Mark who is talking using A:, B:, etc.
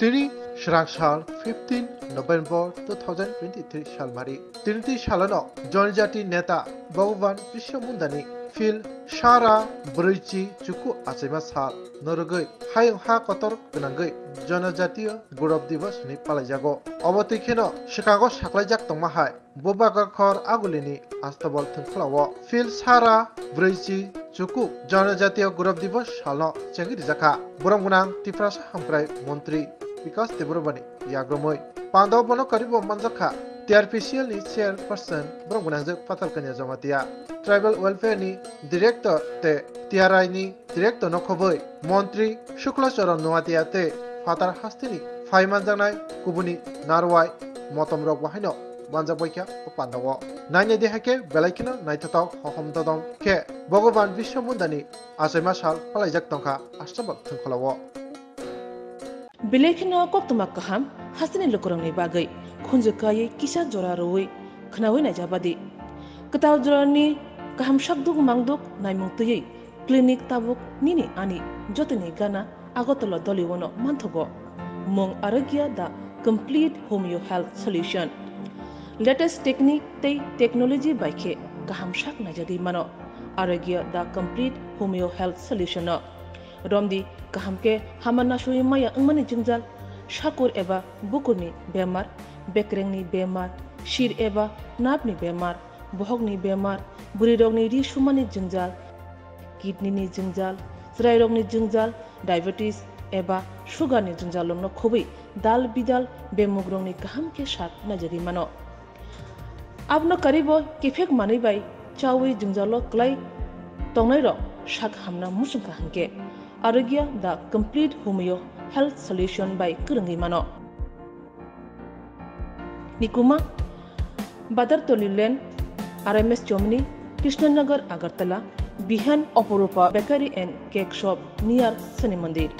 A: তিনি স্রাং সাল fifteen November two thousand twenty three সালমারি তিনটি সালানো জনজাতি নেতা ভগবান বিশ্বমুন্দানি ফিল সারা ব্রৈচি চুকু আচাইমা সাল। নরগৈ হাই হা কতর গনাঙ্গৈ জনজাতীয় গৌরব দিবস ni পালাইজাগো অবতিখেনো শিকাগো সাকলাইজাক তংমা হাই বুবাগখর আগুলিনি আস্তবল থংখলাও ফিল সারা ব্রৈচি চুকু জনজাতীয় গৌরব দিবস সালনো চেঙ্গি জাকা বরমগুনাং ত্রিপুরা হামপ্রাই মন্ত্রী দেবরবানি ইয়াগ্রমৈ পান্ডব বন করিব মঞ্জখা। TRPCL ni chairperson Patal Kanya Jamatia. Tribal welfare ni director te TRI ni director নখবৈ মন্ত্রী শুক্লচরণ নোয়াতিয়া তে ফাতার হাস্তিনি ফাইমানজানাই কুবুনি নারওয়াই মতম রক বাহাইনো বানজাবৈকা ও পান্ডব নাইনে দেহাকে বেলাইকিনো নাইথাতাও হহম দদম। কে ভগবান বিশ্বমুন্দানি আসাইমা সাল পালাইজাক তংখা আষ্টবক থংখলাও
B: Belekino kok tumak kaham hasini lukurang ni bagay. Kunjukaya kisah jora roi khnawi na jabadi. Ketaw jora ni kaham shabduk mangduk naimung tuyei. Klinik tabuk nini ani jotini gana agotolo doliwono manthogo. Mung aragya da complete homeo health solution. Latest technique তেই technology বাইকে কাহাম শাক নাজাদি মানো আরোগ্য the complete homeo health solution रमदि गाहामके हामा नासुयै माया ओंमानि जोंजाल साकुर एबा बुकुरनि बेमार बेक्रेंनि बेमार शिर एबा नाबनि बेमार बहगनि बेमार बुरि रगनि रिसुमानि जोंजाल किडनिनि जोंजाल ज्राय रगनि जोंजाल डायबेटिस एबा सुगारनि जोंजालनो खुबै दाल बिदाल बेमुग रंनि गाहामके साथ नाजारि मानो आपनो करीब केफेक मानैबाय चावै जोंजाल क्लाय तंनाय रग শাক হামনা মুসুমকা হাঙ্কে Arogya the complete homeo health solution by Kurungimano. Nikuma Badar Tolilen RMS Germany Krishnanagar Agartala Bihan Oporupa Bakery and Cake Shop near Sani Mandir.